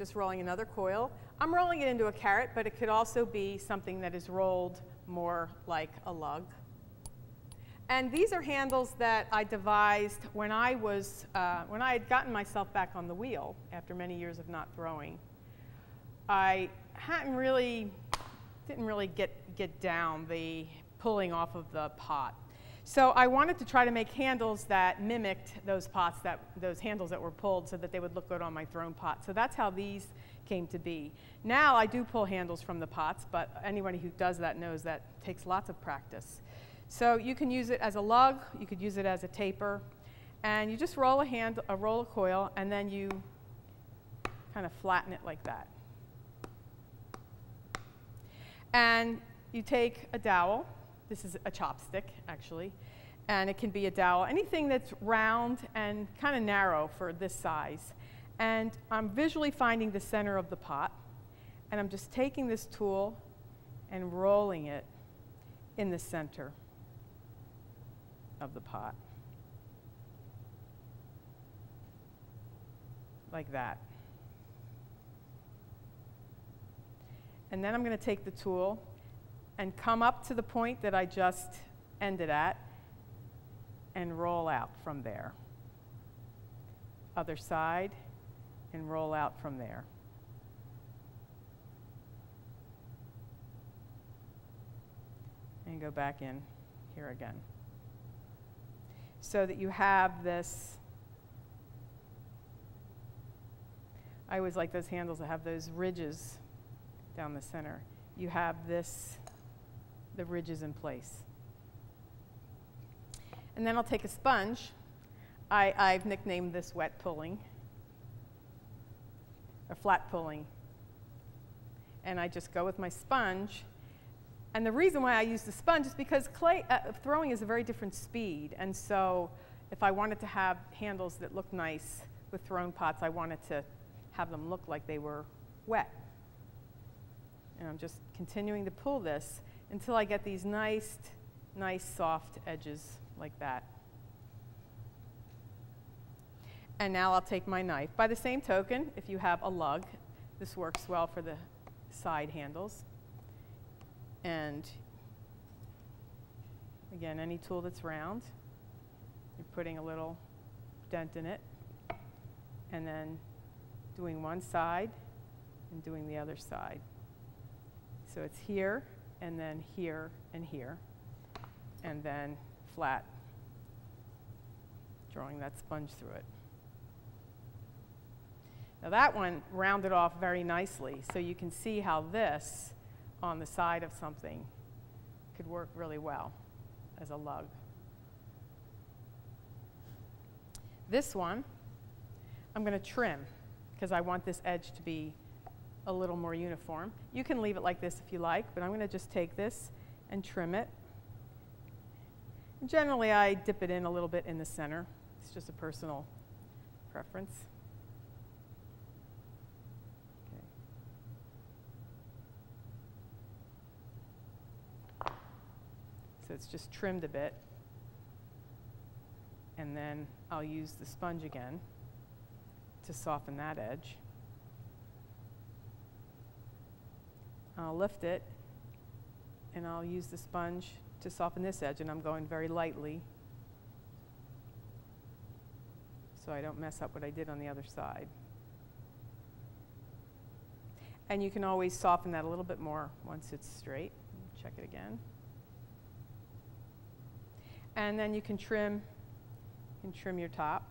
just rolling another coil. I'm rolling it into a carrot, but it could also be something that is rolled more like a lug. And these are handles that I devised when I was, uh, when I had gotten myself back on the wheel after many years of not throwing. I hadn't really, didn't really get, get down the pulling off of the pot. So I wanted to try to make handles that mimicked those pots, that, those handles that were pulled so that they would look good on my thrown pot. So that's how these came to be. Now I do pull handles from the pots, but anybody who does that knows that takes lots of practice. So you can use it as a lug, you could use it as a taper, and you just roll a hand, a roll a coil, and then you kind of flatten it like that. And you take a dowel, this is a chopstick actually, and it can be a dowel, anything that's round and kind of narrow for this size. And I'm visually finding the center of the pot, and I'm just taking this tool and rolling it in the center of the pot. Like that. And then I'm going to take the tool and come up to the point that I just ended at and roll out from there. Other side and roll out from there. And go back in here again so that you have this. I always like those handles that have those ridges down the center. You have this, the ridges in place. And then I'll take a sponge. I, I've nicknamed this wet pulling, or flat pulling. And I just go with my sponge and the reason why I use the sponge is because clay uh, throwing is a very different speed. And so if I wanted to have handles that look nice with thrown pots, I wanted to have them look like they were wet. And I'm just continuing to pull this until I get these nice, nice soft edges like that. And now I'll take my knife. By the same token, if you have a lug, this works well for the side handles. And again, any tool that's round, you're putting a little dent in it, and then doing one side and doing the other side. So it's here, and then here, and here, and then flat, drawing that sponge through it. Now that one rounded off very nicely, so you can see how this on the side of something could work really well as a lug. This one, I'm going to trim because I want this edge to be a little more uniform. You can leave it like this if you like, but I'm going to just take this and trim it. Generally, I dip it in a little bit in the center. It's just a personal preference. So it's just trimmed a bit. And then I'll use the sponge again to soften that edge. I'll lift it and I'll use the sponge to soften this edge and I'm going very lightly so I don't mess up what I did on the other side. And you can always soften that a little bit more once it's straight. Check it again. And then you can trim, can trim your top,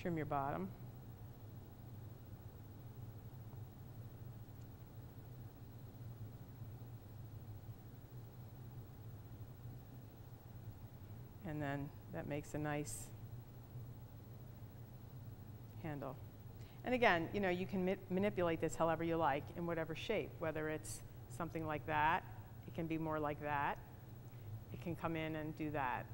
trim your bottom. And then that makes a nice handle. And again, you know, you can ma manipulate this however you like in whatever shape, whether it's something like that, it can be more like that, it can come in and do that.